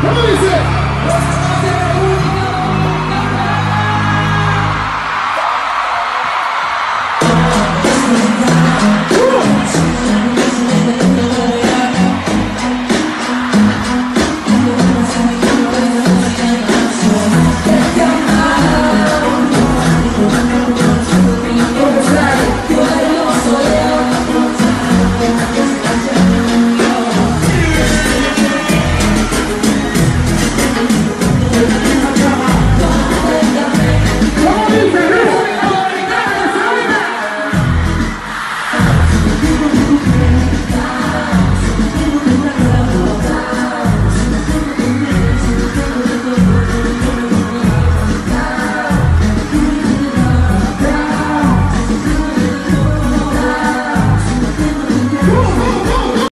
Come on.